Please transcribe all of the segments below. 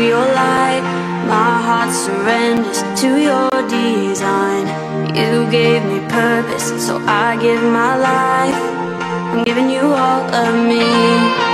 your light. My heart surrenders to your design. You gave me purpose, so I give my life. I'm giving you all of me.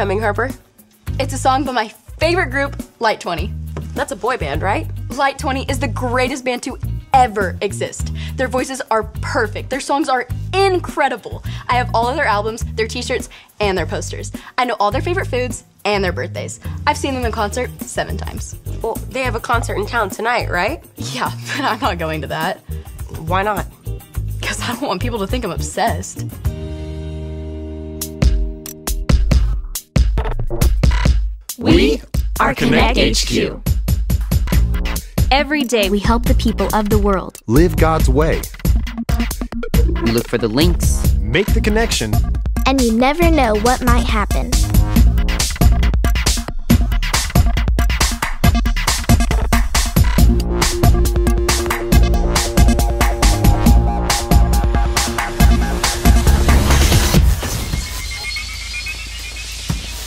What's that tune you're humming, Harper? It's a song by my favorite group, Light 20. That's a boy band, right? Light 20 is the greatest band to ever exist. Their voices are perfect. Their songs are incredible. I have all of their albums, their t-shirts, and their posters. I know all their favorite foods and their birthdays. I've seen them in concert seven times. Well, they have a concert in town tonight, right? Yeah, but I'm not going to that. Why not? Because I don't want people to think I'm obsessed. We are Connect HQ. Every day we help the people of the world. Live God's way. We look for the links. Make the connection. And you never know what might happen.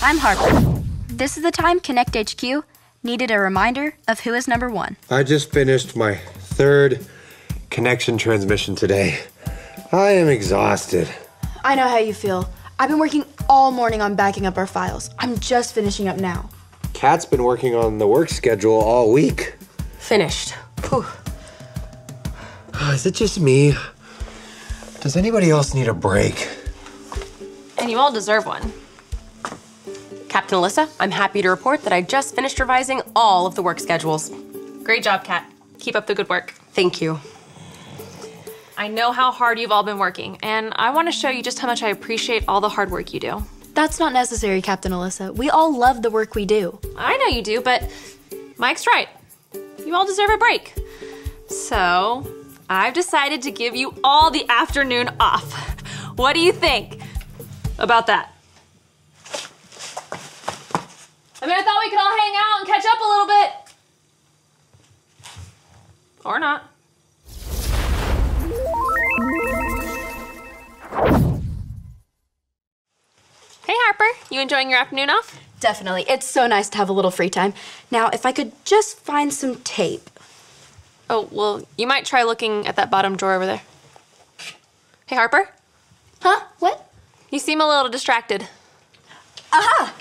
I'm Harper. This is the time Connect HQ needed a reminder of who is number one. I just finished my third connection transmission today. I am exhausted. I know how you feel. I've been working all morning on backing up our files. I'm just finishing up now. Kat's been working on the work schedule all week. Finished. Whew. Ah, is it just me? Does anybody else need a break? And you all deserve one. Captain Alyssa, I'm happy to report that I just finished revising all of the work schedules. Great job, Kat. Keep up the good work. Thank you. I know how hard you've all been working, and I want to show you just how much I appreciate all the hard work you do. That's not necessary, Captain Alyssa. We all love the work we do. I know you do, but Mike's right. You all deserve a break. So, I've decided to give you all the afternoon off. What do you think about that? I mean, I thought we could all hang out and catch up a little bit. Or not. Hey, Harper. You enjoying your afternoon off? Definitely. It's so nice to have a little free time. Now, if I could just find some tape. Oh, well, you might try looking at that bottom drawer over there. Hey, Harper. Huh? What? You seem a little distracted. Aha!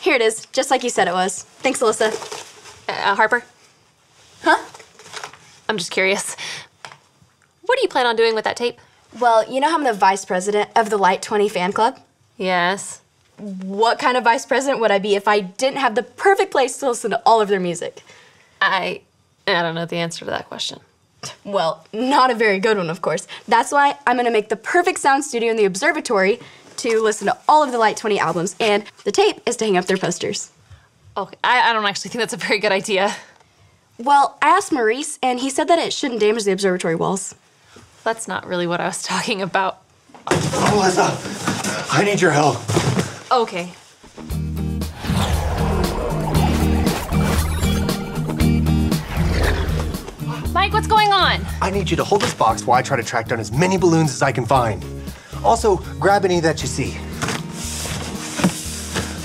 Here it is, just like you said it was. Thanks, Alyssa. Uh, Harper? Huh? I'm just curious. What do you plan on doing with that tape? Well, you know how I'm the vice president of the Light 20 fan club? Yes. What kind of vice president would I be if I didn't have the perfect place to listen to all of their music? I I don't know the answer to that question. Well, not a very good one, of course. That's why I'm gonna make the perfect sound studio in the observatory to listen to all of the Light 20 albums, and the tape is to hang up their posters. Okay, I, I don't actually think that's a very good idea. Well, I asked Maurice, and he said that it shouldn't damage the observatory walls. That's not really what I was talking about. Oh, Melissa, I need your help. Okay. Mike, what's going on? I need you to hold this box while I try to track down as many balloons as I can find. Also, grab any that you see.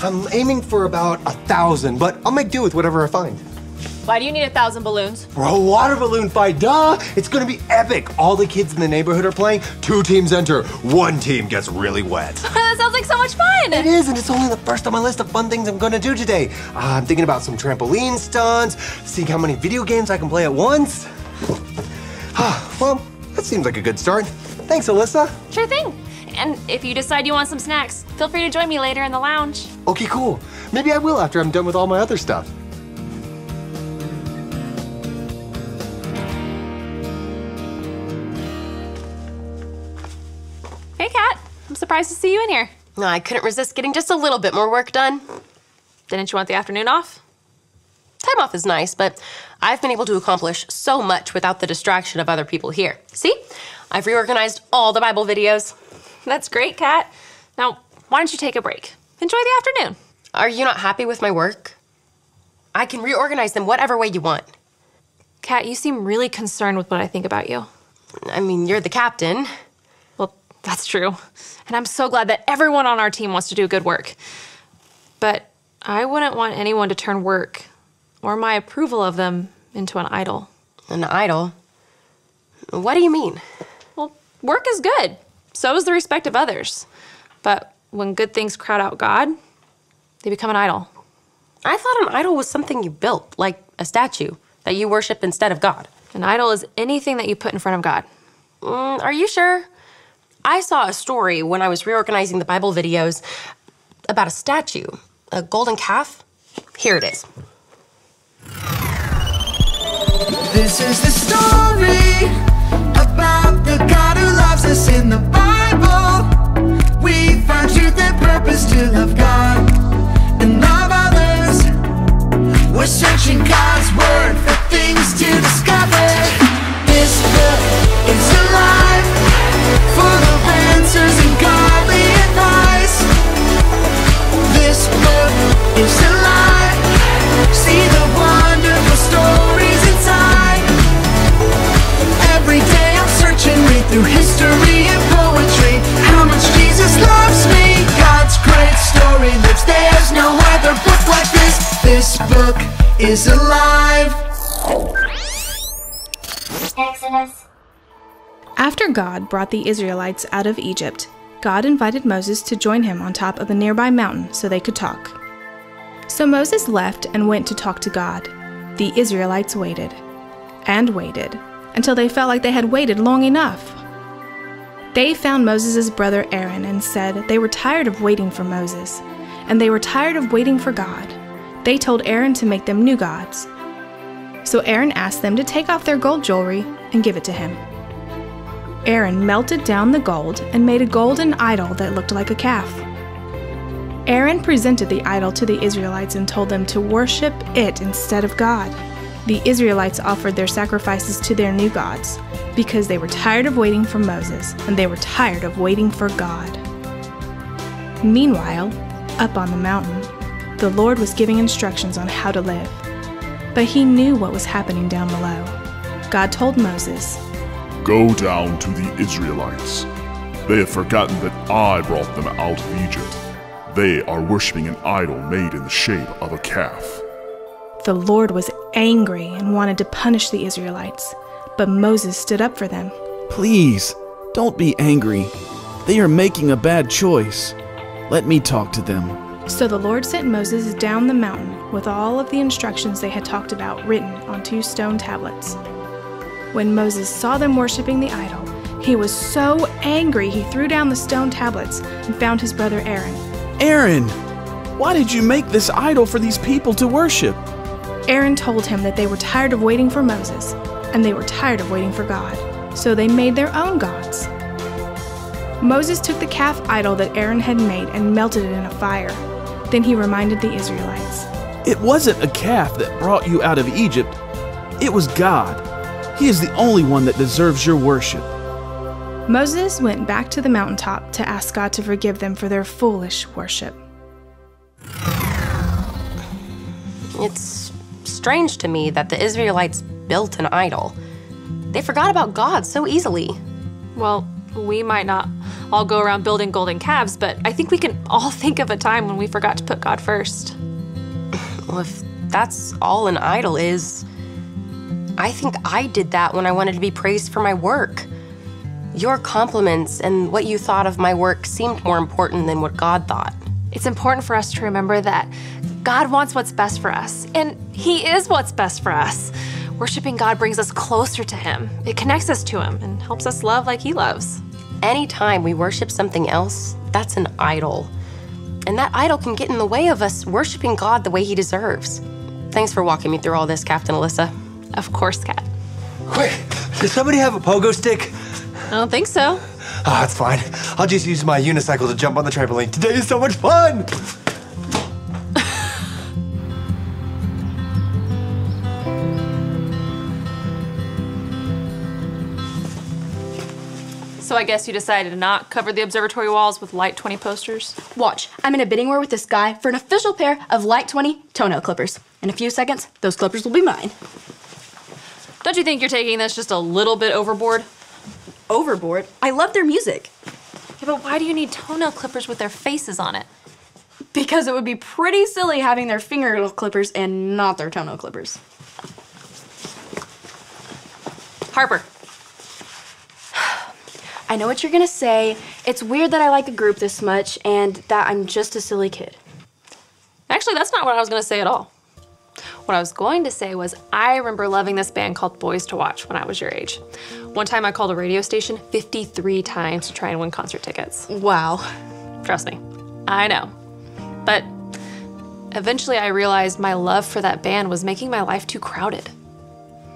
I'm aiming for about a thousand, but I'll make do with whatever I find. Why do you need a thousand balloons? For a water balloon fight, duh! It's gonna be epic. All the kids in the neighborhood are playing. Two teams enter. One team gets really wet. that like so much fun! It is, and it's only the first on my list of fun things I'm gonna do today. Uh, I'm thinking about some trampoline stunts, seeing how many video games I can play at once. Ah, well, that seems like a good start. Thanks, Alyssa. Sure thing. And if you decide you want some snacks, feel free to join me later in the lounge. Okay, cool. Maybe I will after I'm done with all my other stuff. Hey, Kat. I'm surprised to see you in here. No, I couldn't resist getting just a little bit more work done. Didn't you want the afternoon off? Time off is nice, but I've been able to accomplish so much without the distraction of other people here. See? I've reorganized all the Bible videos. That's great, Kat. Now, why don't you take a break? Enjoy the afternoon. Are you not happy with my work? I can reorganize them whatever way you want. Kat, you seem really concerned with what I think about you. I mean, you're the captain. That's true. And I'm so glad that everyone on our team wants to do good work. But I wouldn't want anyone to turn work or my approval of them into an idol. An idol? What do you mean? Well, work is good. So is the respect of others. But when good things crowd out God, they become an idol. I thought an idol was something you built, like a statue that you worship instead of God. An idol is anything that you put in front of God. Mm, are you sure? I saw a story when I was reorganizing the Bible videos about a statue, a golden calf. Here it is. This is the story about the God who loves us in the Bible. We found truth and purpose to love God and love others. We're searching God's word for things to discover. This book is alive, answers and godly advice. This book is alive. See the wonderful stories inside. Every day I'm searching, read through history and poetry. How much Jesus loves me. God's great story lives. There's no other book like this. This book is alive. After God brought the Israelites out of Egypt, God invited Moses to join him on top of a nearby mountain so they could talk. So Moses left and went to talk to God. The Israelites waited and waited until they felt like they had waited long enough. They found Moses' brother Aaron and said they were tired of waiting for Moses, and they were tired of waiting for God. They told Aaron to make them new gods. So Aaron asked them to take off their gold jewelry and give it to him. Aaron melted down the gold and made a golden idol that looked like a calf. Aaron presented the idol to the Israelites and told them to worship it instead of God. The Israelites offered their sacrifices to their new gods because they were tired of waiting for Moses and they were tired of waiting for God. Meanwhile, up on the mountain, the Lord was giving instructions on how to live. But he knew what was happening down below. God told Moses, Go down to the Israelites. They have forgotten that I brought them out of Egypt. They are worshipping an idol made in the shape of a calf. The Lord was angry and wanted to punish the Israelites, but Moses stood up for them. Please, don't be angry. They are making a bad choice. Let me talk to them. So the Lord sent Moses down the mountain with all of the instructions they had talked about written on two stone tablets. When Moses saw them worshiping the idol, he was so angry he threw down the stone tablets and found his brother Aaron. Aaron, why did you make this idol for these people to worship? Aaron told him that they were tired of waiting for Moses, and they were tired of waiting for God, so they made their own gods. Moses took the calf idol that Aaron had made and melted it in a fire. Then he reminded the Israelites It wasn't a calf that brought you out of Egypt, it was God. He is the only one that deserves your worship. Moses went back to the mountaintop to ask God to forgive them for their foolish worship. It's strange to me that the Israelites built an idol. They forgot about God so easily. Well, we might not all go around building golden calves, but I think we can all think of a time when we forgot to put God first. Well, if that's all an idol is, I think I did that when I wanted to be praised for my work. Your compliments and what you thought of my work seemed more important than what God thought. It's important for us to remember that God wants what's best for us, and He is what's best for us. Worshipping God brings us closer to Him, it connects us to Him, and helps us love like He loves. Anytime we worship something else, that's an idol. And that idol can get in the way of us worshiping God the way He deserves. Thanks for walking me through all this, Captain Alyssa. Of course, Kat. Wait, does somebody have a pogo stick? I don't think so. Ah, it's fine. I'll just use my unicycle to jump on the trampoline. Today is so much fun! So So I guess you decided to not cover the observatory walls with Light 20 posters? Watch, I'm in a bidding war with this guy for an official pair of Light 20 toenail clippers. In a few seconds, those clippers will be mine. Don't you think you're taking this just a little bit overboard? Overboard? I love their music. Yeah, but why do you need toenail clippers with their faces on it? Because it would be pretty silly having their fingernail clippers and not their toenail clippers. Harper. I know what you're gonna say. It's weird that I like a group this much and that I'm just a silly kid. Actually, that's not what I was gonna say at all. What I was going to say was I remember loving this band called Boys to Watch when I was your age. One time I called a radio station 53 times to try and win concert tickets. Wow. Trust me, I know. But eventually I realized my love for that band was making my life too crowded.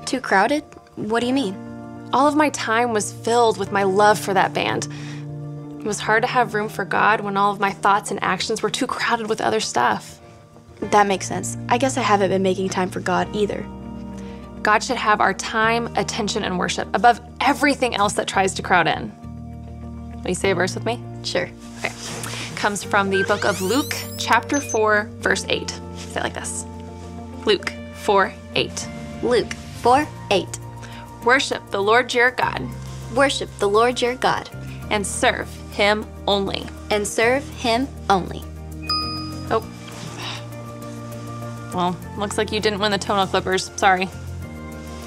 Too crowded? What do you mean? All of my time was filled with my love for that band. It was hard to have room for God when all of my thoughts and actions were too crowded with other stuff. That makes sense. I guess I haven't been making time for God either. God should have our time, attention, and worship above everything else that tries to crowd in. Will you say a verse with me? Sure. Okay. Comes from the book of Luke, chapter 4, verse 8. Say it like this Luke 4 8. Luke 4 8. Worship the Lord your God. Worship the Lord your God. And serve him only. And serve him only. Well, looks like you didn't win the toenail clippers. Sorry.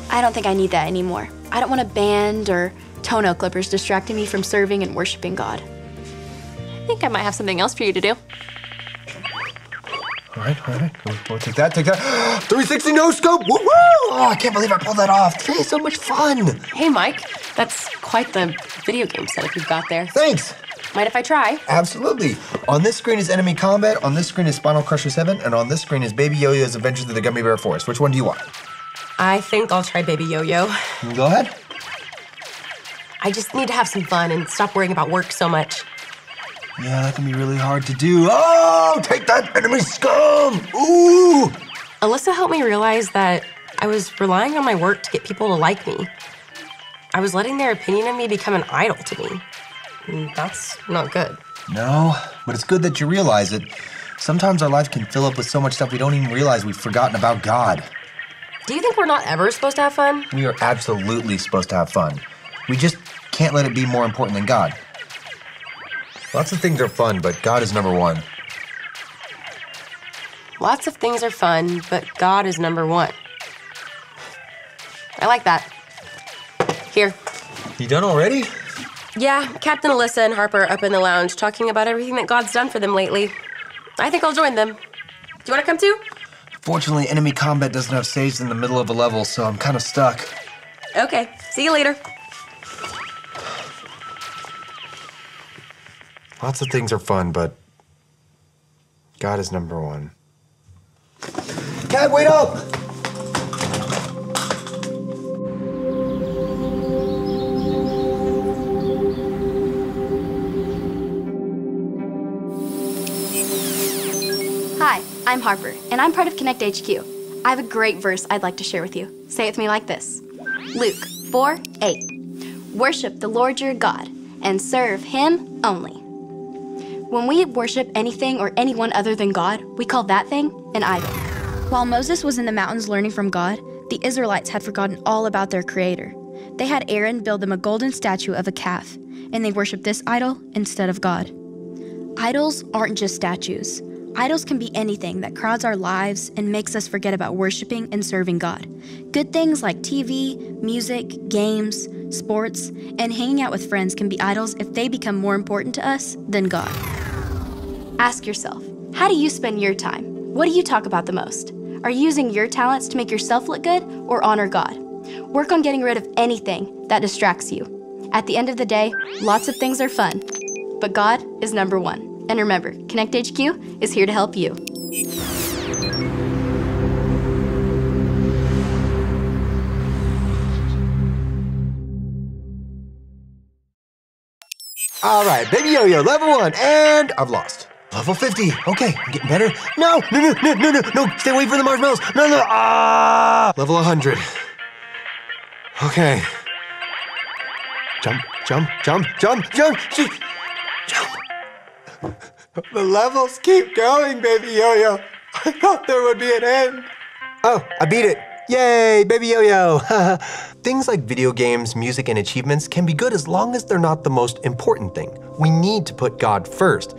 I don't think I need that anymore. I don't want a band or toenail clippers distracting me from serving and worshiping God. I think I might have something else for you to do. All right, all right. We'll, we'll take that, take that. 360 no scope. Woo woo! Oh, I can't believe I pulled that off. Today is so much fun. Hey, Mike, that's quite the video game setup you've got there. Thanks. Mind if I try? Absolutely. On this screen is Enemy Combat, on this screen is Spinal Crusher 7, and on this screen is Baby Yo-Yo's Adventure Through the Gummy Bear Forest. Which one do you want? I think I'll try Baby Yo-Yo. Go ahead. I just need to have some fun and stop worrying about work so much. Yeah, that can be really hard to do. Oh, take that, enemy scum! Ooh! Alyssa helped me realize that I was relying on my work to get people to like me. I was letting their opinion of me become an idol to me. And that's not good. No, but it's good that you realize it. Sometimes our life can fill up with so much stuff we don't even realize we've forgotten about God. Do you think we're not ever supposed to have fun? We are absolutely supposed to have fun. We just can't let it be more important than God. Lots of things are fun, but God is number one. Lots of things are fun, but God is number one. I like that. Here. You done already? Yeah, Captain Alyssa and Harper are up in the lounge talking about everything that God's done for them lately. I think I'll join them. Do you want to come too? Fortunately, enemy combat doesn't have saves in the middle of a level, so I'm kind of stuck. Okay, see you later. Lots of things are fun, but God is number one. Kat, wait up! I'm Harper, and I'm part of Connect HQ. I have a great verse I'd like to share with you. Say it with me like this Luke 4 8. Worship the Lord your God and serve him only. When we worship anything or anyone other than God, we call that thing an idol. While Moses was in the mountains learning from God, the Israelites had forgotten all about their Creator. They had Aaron build them a golden statue of a calf, and they worshiped this idol instead of God. Idols aren't just statues. Idols can be anything that crowds our lives and makes us forget about worshiping and serving God. Good things like TV, music, games, sports, and hanging out with friends can be idols if they become more important to us than God. Ask yourself how do you spend your time? What do you talk about the most? Are you using your talents to make yourself look good or honor God? Work on getting rid of anything that distracts you. At the end of the day, lots of things are fun, but God is number one. And remember, Connect HQ is here to help you. All right, Baby Yo-Yo, level one, and I've lost. Level 50. Okay, I'm getting better. No, no, no, no, no, no. Stay away from the marshmallows. No, no. Ah! Level 100. Okay. Jump, Jump, jump, jump, jump, jump. The levels keep going, Baby Yo-Yo. I thought there would be an end. Oh, I beat it. Yay, Baby Yo-Yo. Things like video games, music, and achievements can be good as long as they're not the most important thing. We need to put God first.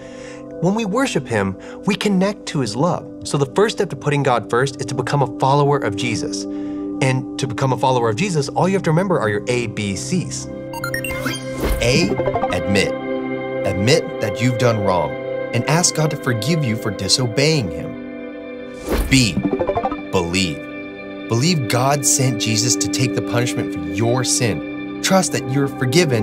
When we worship Him, we connect to His love. So the first step to putting God first is to become a follower of Jesus. And to become a follower of Jesus, all you have to remember are your A, B, C's. A, admit. Admit that you've done wrong and ask God to forgive you for disobeying Him. B, believe. Believe God sent Jesus to take the punishment for your sin. Trust that you're forgiven